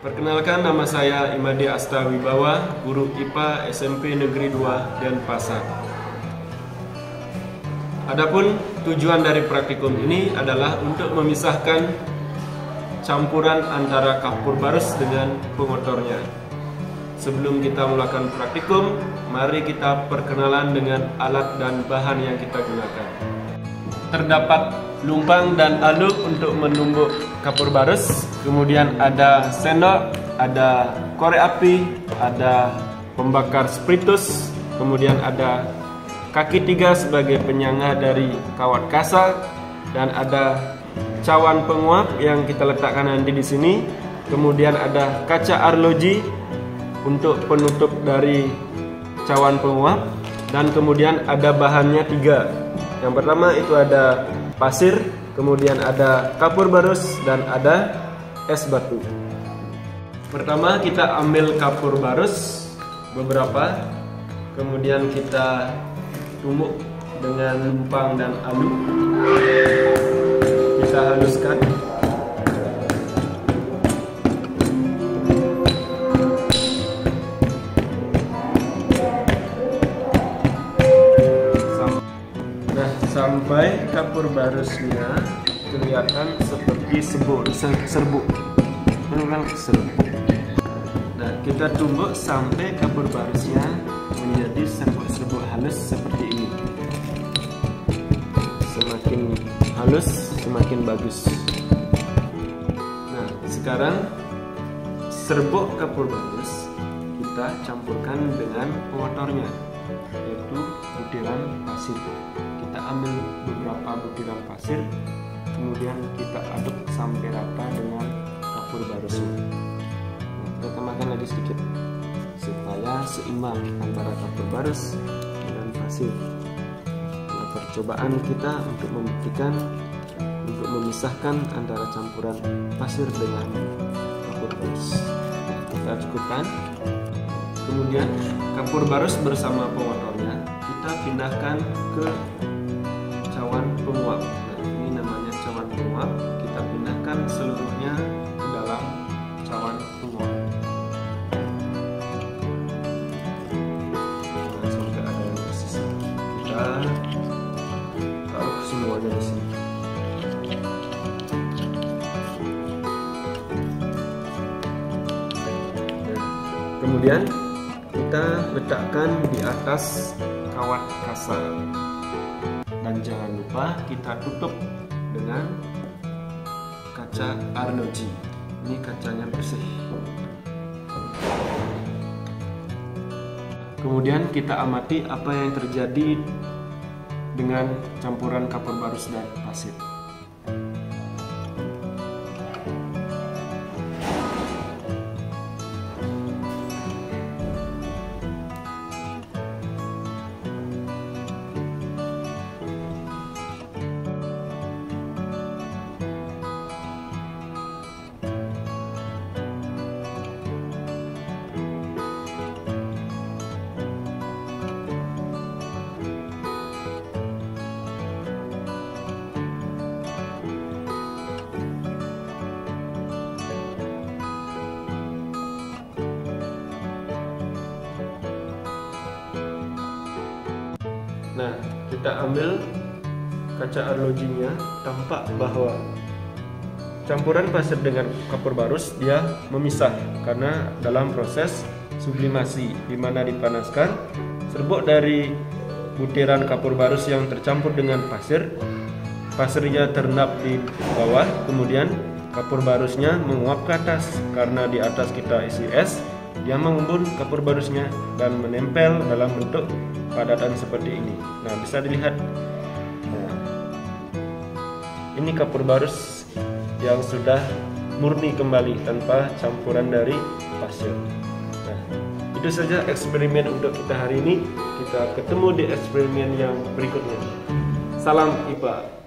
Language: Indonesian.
Perkenalkan nama saya Imadi Asta Wibawa, guru IPA SMP Negeri 2 Denpasar. Adapun tujuan dari praktikum ini adalah untuk memisahkan campuran antara kapur barus dengan pengotornya. Sebelum kita melakukan praktikum, mari kita perkenalan dengan alat dan bahan yang kita gunakan. Terdapat lumpang dan alu untuk menumbuk kapur barus. Kemudian ada sendok, ada korek api, ada pembakar spiritus, kemudian ada kaki tiga sebagai penyangga dari kawat kasa dan ada cawan penguap yang kita letakkan nanti di sini. Kemudian ada kaca arloji untuk penutup dari cawan penguap dan kemudian ada bahannya tiga. Yang pertama itu ada pasir, kemudian ada kapur barus dan ada es batu. Pertama kita ambil kapur barus beberapa, kemudian kita tumbuk dengan lumpang dan alu. Sampai kapur barusnya kelihatan seperti serbuk serbuk. Memang serbuk. Nah kita tumbuk sampai kapur barusnya menjadi serbuk-serbuk halus seperti ini. Semakin halus semakin bagus. Nah sekarang serbuk kapur barus kita campurkan dengan pengotornya yaitu butiran pasir. Kita ambil beberapa butiran pasir kemudian kita aduk sampai rata dengan kapur barusnya nah, kita tambahkan lagi sedikit supaya seimbang antara kapur barus dengan pasir. Nah, percobaan kita untuk membuktikan untuk memisahkan antara campuran pasir dengan kapur barus. Nah, kita cukupkan kemudian kapur barus bersama pengotornya kita pindahkan ke cawan penguap. Nah, ini namanya cawan penguap. Kita pindahkan seluruhnya ke dalam cawan penguap. Jangan sampai ada tersisa. Kita taruh semuanya di sini. Kemudian kita letakkan di atas kawat kasar. Dan jangan lupa kita tutup dengan kaca arloji. Ini kacanya bersih. Kemudian kita amati apa yang terjadi dengan campuran kapur barus dan pasir Nah, kita ambil kaca arlojinya, tampak bahwa campuran pasir dengan kapur barus dia memisah karena dalam proses sublimasi di mana dipanaskan serbuk dari butiran kapur barus yang tercampur dengan pasir. Pasirnya terendap di bawah kemudian kapur barusnya menguap ke atas. Karena di atas kita isi es dia mengembun kapur barusnya dan menempel dalam bentuk padatan seperti ini. Nah, bisa dilihat. Nah, ini kapur barus yang sudah murni kembali tanpa campuran dari pasir. Nah, itu saja eksperimen untuk kita hari ini. Kita ketemu di eksperimen yang berikutnya. Salam IPA.